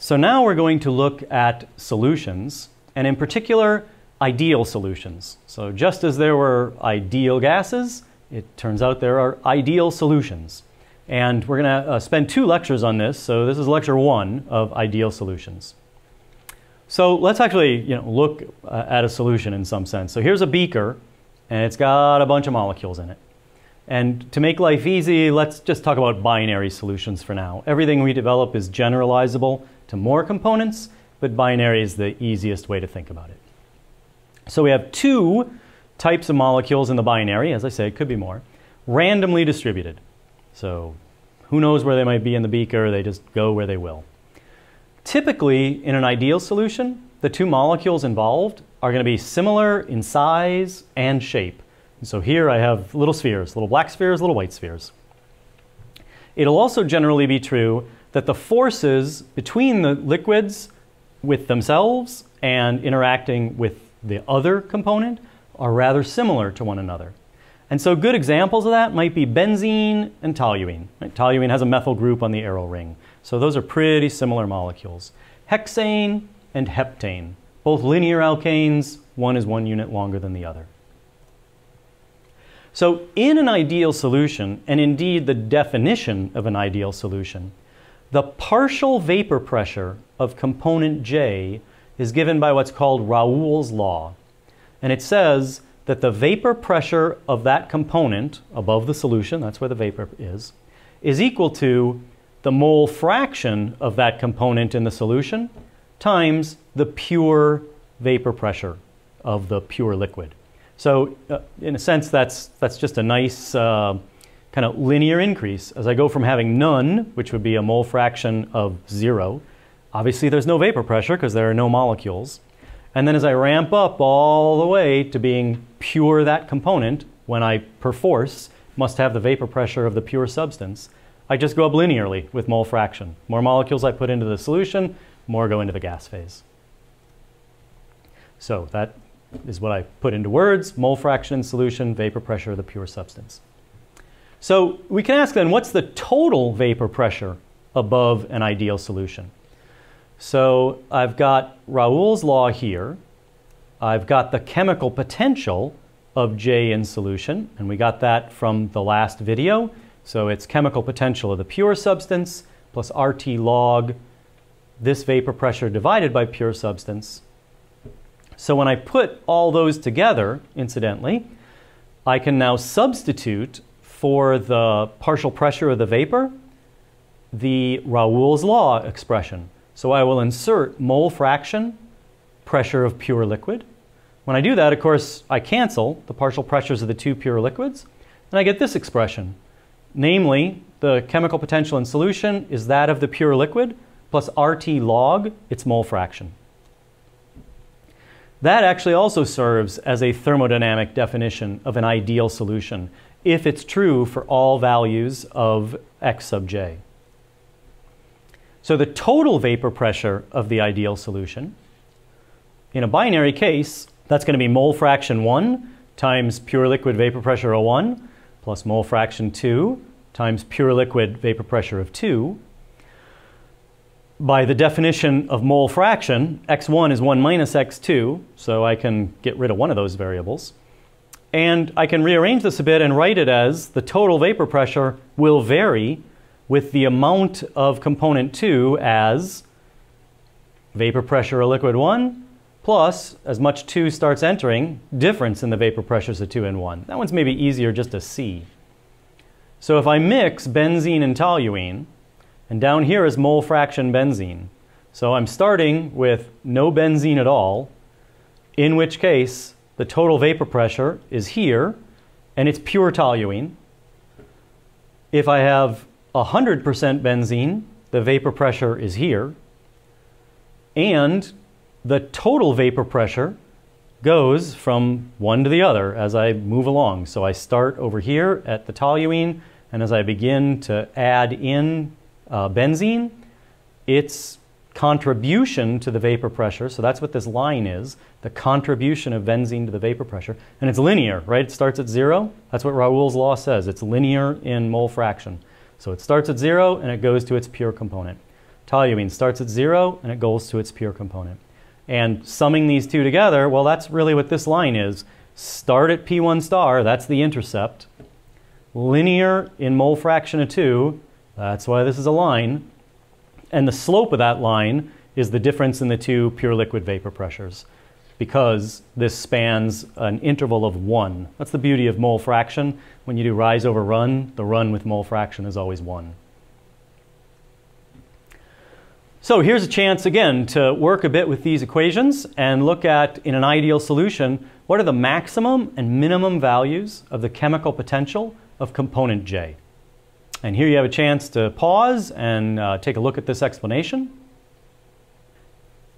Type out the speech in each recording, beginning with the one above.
So now we're going to look at solutions, and in particular, ideal solutions. So just as there were ideal gases, it turns out there are ideal solutions. And we're going to uh, spend two lectures on this. So this is lecture one of ideal solutions. So let's actually you know, look uh, at a solution in some sense. So here's a beaker, and it's got a bunch of molecules in it. And to make life easy, let's just talk about binary solutions for now. Everything we develop is generalizable to more components, but binary is the easiest way to think about it. So we have two types of molecules in the binary, as I say, it could be more, randomly distributed. So who knows where they might be in the beaker, they just go where they will. Typically, in an ideal solution, the two molecules involved are going to be similar in size and shape. So here I have little spheres, little black spheres, little white spheres. It'll also generally be true that the forces between the liquids with themselves and interacting with the other component are rather similar to one another. And so good examples of that might be benzene and toluene. Right? Toluene has a methyl group on the aryl ring. So those are pretty similar molecules. Hexane and heptane, both linear alkanes, one is one unit longer than the other. So in an ideal solution, and indeed the definition of an ideal solution, the partial vapor pressure of component J is given by what's called Raoult's law. And it says that the vapor pressure of that component above the solution, that's where the vapor is, is equal to the mole fraction of that component in the solution times the pure vapor pressure of the pure liquid. So uh, in a sense, that's, that's just a nice uh, kind of linear increase. As I go from having none, which would be a mole fraction of zero, obviously there's no vapor pressure because there are no molecules. And then as I ramp up all the way to being pure that component, when I perforce must have the vapor pressure of the pure substance, I just go up linearly with mole fraction. More molecules I put into the solution, more go into the gas phase. So that is what I put into words, mole fraction in solution, vapor pressure of the pure substance. So we can ask then, what's the total vapor pressure above an ideal solution? So I've got Raoult's law here. I've got the chemical potential of J in solution, and we got that from the last video. So it's chemical potential of the pure substance plus RT log this vapor pressure divided by pure substance. So when I put all those together, incidentally, I can now substitute for the partial pressure of the vapor the Raoult's law expression. So I will insert mole fraction pressure of pure liquid. When I do that, of course, I cancel the partial pressures of the two pure liquids, and I get this expression. Namely, the chemical potential in solution is that of the pure liquid plus RT log its mole fraction. That actually also serves as a thermodynamic definition of an ideal solution if it's true for all values of x sub j. So the total vapor pressure of the ideal solution, in a binary case, that's going to be mole fraction 1 times pure liquid vapor pressure of 1 plus mole fraction 2 times pure liquid vapor pressure of 2. By the definition of mole fraction, x1 is 1 minus x2, so I can get rid of one of those variables. And I can rearrange this a bit and write it as the total vapor pressure will vary with the amount of component 2 as vapor pressure of liquid 1 plus as much 2 starts entering, difference in the vapor pressures of 2 and 1. That one's maybe easier just to see. So if I mix benzene and toluene, and down here is mole fraction benzene, so I'm starting with no benzene at all, in which case the total vapor pressure is here, and it's pure toluene. If I have 100% benzene, the vapor pressure is here, and the total vapor pressure goes from one to the other as I move along. So I start over here at the toluene, and as I begin to add in uh, benzene, its contribution to the vapor pressure, so that's what this line is, the contribution of benzene to the vapor pressure, and it's linear, right? It starts at zero. That's what Raoult's law says. It's linear in mole fraction. So it starts at zero and it goes to its pure component. Toluene starts at zero and it goes to its pure component. And summing these two together, well, that's really what this line is. Start at P1 star, that's the intercept. Linear in mole fraction of 2, that's why this is a line. And the slope of that line is the difference in the two pure liquid vapor pressures because this spans an interval of 1. That's the beauty of mole fraction. When you do rise over run, the run with mole fraction is always 1. So here's a chance again to work a bit with these equations and look at, in an ideal solution, what are the maximum and minimum values of the chemical potential of component J. And here you have a chance to pause and uh, take a look at this explanation.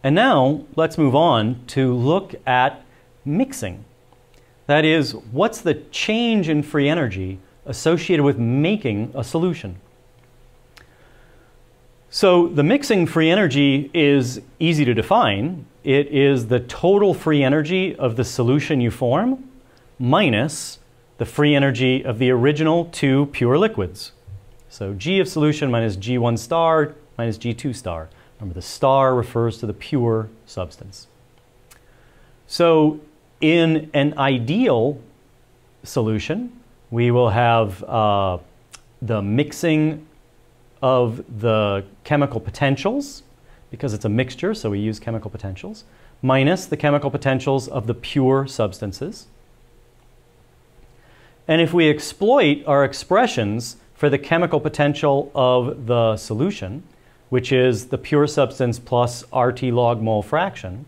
And now let's move on to look at mixing. That is, what's the change in free energy associated with making a solution? So the mixing free energy is easy to define. It is the total free energy of the solution you form minus the free energy of the original two pure liquids. So G of solution minus G1 star minus G2 star. Remember, the star refers to the pure substance. So in an ideal solution, we will have uh, the mixing of the chemical potentials, because it's a mixture, so we use chemical potentials, minus the chemical potentials of the pure substances. And if we exploit our expressions for the chemical potential of the solution, which is the pure substance plus RT log mole fraction,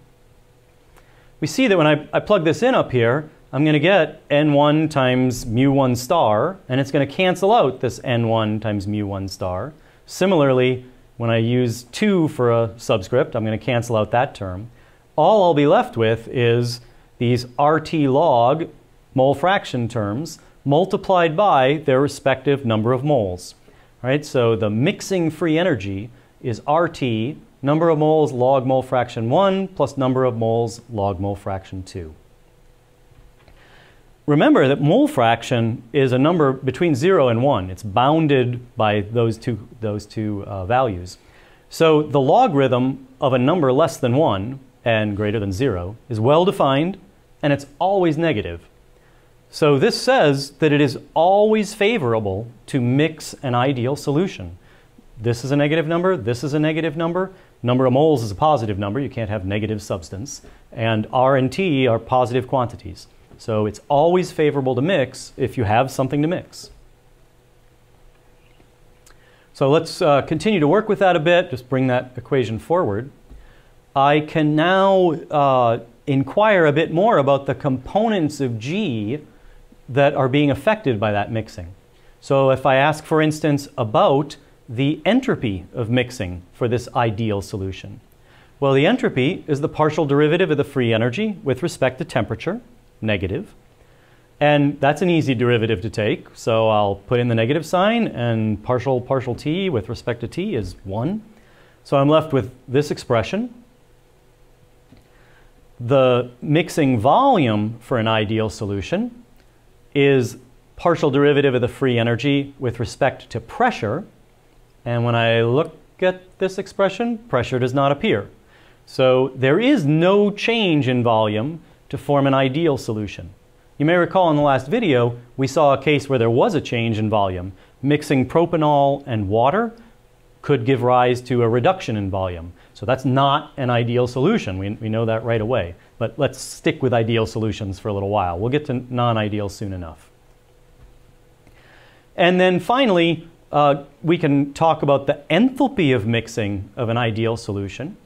we see that when I, I plug this in up here, I'm going to get n1 times mu1 star, and it's going to cancel out this n1 times mu1 star. Similarly, when I use 2 for a subscript, I'm going to cancel out that term. All I'll be left with is these RT log mole fraction terms multiplied by their respective number of moles. Right? So the mixing free energy is RT, number of moles log mole fraction 1 plus number of moles log mole fraction 2. Remember that mole fraction is a number between 0 and 1. It's bounded by those two, those two uh, values. So the logarithm of a number less than 1 and greater than 0 is well defined and it's always negative. So this says that it is always favorable to mix an ideal solution. This is a negative number, this is a negative number, number of moles is a positive number, you can't have negative substance, and R and T are positive quantities. So it's always favorable to mix if you have something to mix. So let's uh, continue to work with that a bit, just bring that equation forward. I can now uh, inquire a bit more about the components of G that are being affected by that mixing. So if I ask, for instance, about the entropy of mixing for this ideal solution. Well, the entropy is the partial derivative of the free energy with respect to temperature negative. And that's an easy derivative to take. So I'll put in the negative sign and partial partial t with respect to t is 1. So I'm left with this expression. The mixing volume for an ideal solution is partial derivative of the free energy with respect to pressure. And when I look at this expression, pressure does not appear. So there is no change in volume to form an ideal solution. You may recall in the last video, we saw a case where there was a change in volume. Mixing propanol and water could give rise to a reduction in volume. So that's not an ideal solution. We, we know that right away. But let's stick with ideal solutions for a little while. We'll get to non-ideal soon enough. And then finally, uh, we can talk about the enthalpy of mixing of an ideal solution.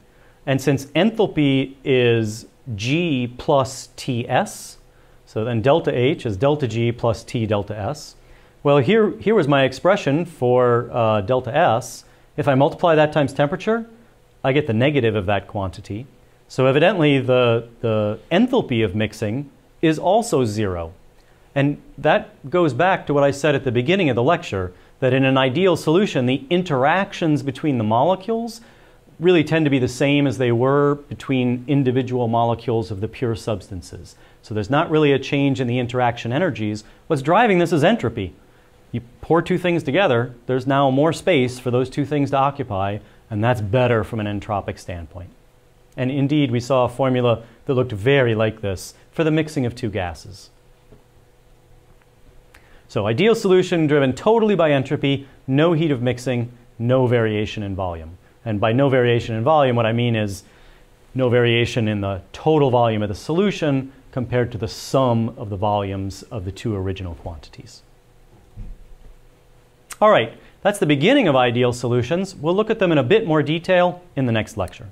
And since enthalpy is G plus Ts. So then delta H is delta G plus T delta S. Well, here, here was my expression for uh, delta S. If I multiply that times temperature, I get the negative of that quantity. So evidently the, the enthalpy of mixing is also zero. And that goes back to what I said at the beginning of the lecture, that in an ideal solution, the interactions between the molecules really tend to be the same as they were between individual molecules of the pure substances. So there's not really a change in the interaction energies. What's driving this is entropy. You pour two things together, there's now more space for those two things to occupy, and that's better from an entropic standpoint. And indeed, we saw a formula that looked very like this for the mixing of two gases. So ideal solution driven totally by entropy, no heat of mixing, no variation in volume. And by no variation in volume, what I mean is no variation in the total volume of the solution compared to the sum of the volumes of the two original quantities. All right, that's the beginning of ideal solutions. We'll look at them in a bit more detail in the next lecture.